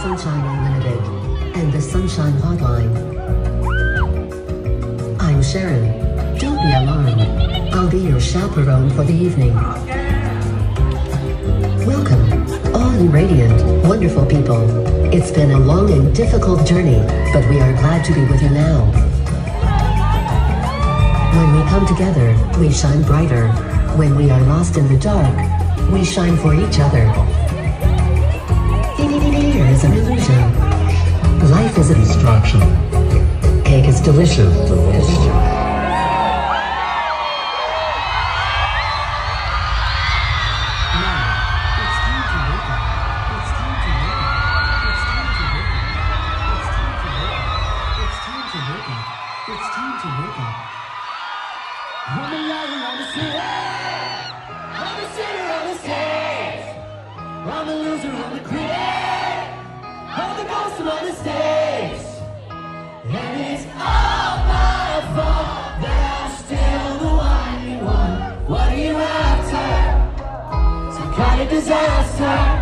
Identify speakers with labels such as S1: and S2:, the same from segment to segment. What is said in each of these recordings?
S1: Sunshine Unlimited and the Sunshine Hotline. I'm Sharon. Don't be alarmed. I'll be your chaperone for the evening. Welcome, all you radiant, wonderful people. It's been a long and difficult journey, but we are glad to be with you now. When we come together, we shine brighter. When we are lost in the dark, we shine for each other. Life is a
S2: distraction.
S1: Cake is delicious.
S3: I'm city. I'm the. I'm loser on the grid. I'm the ghost on the stage. Disaster.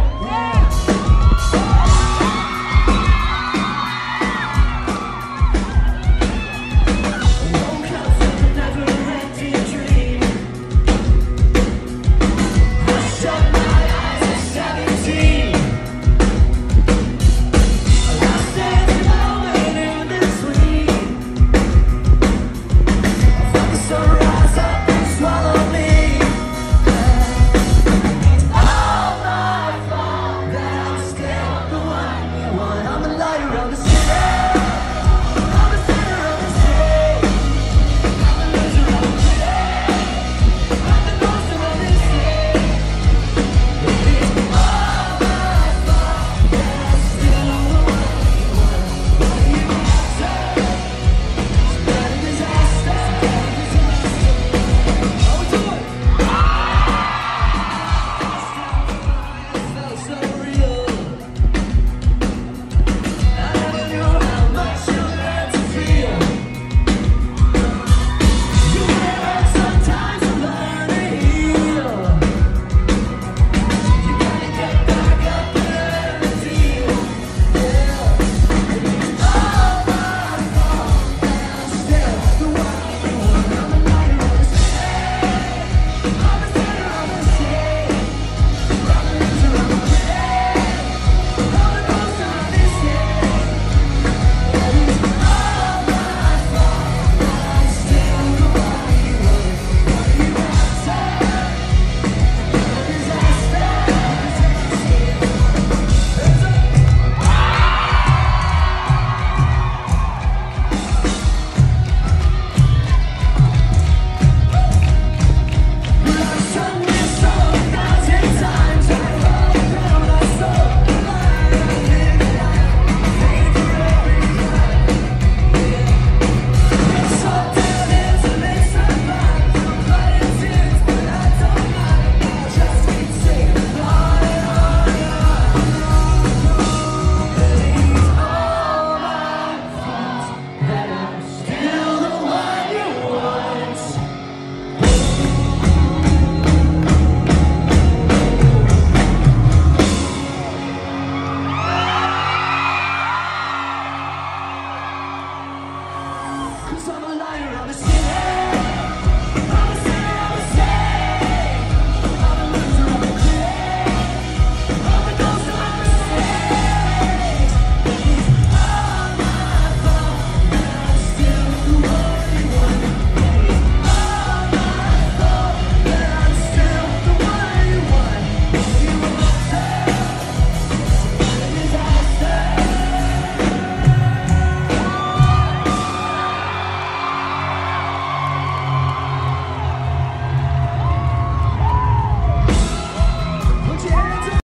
S3: fire on the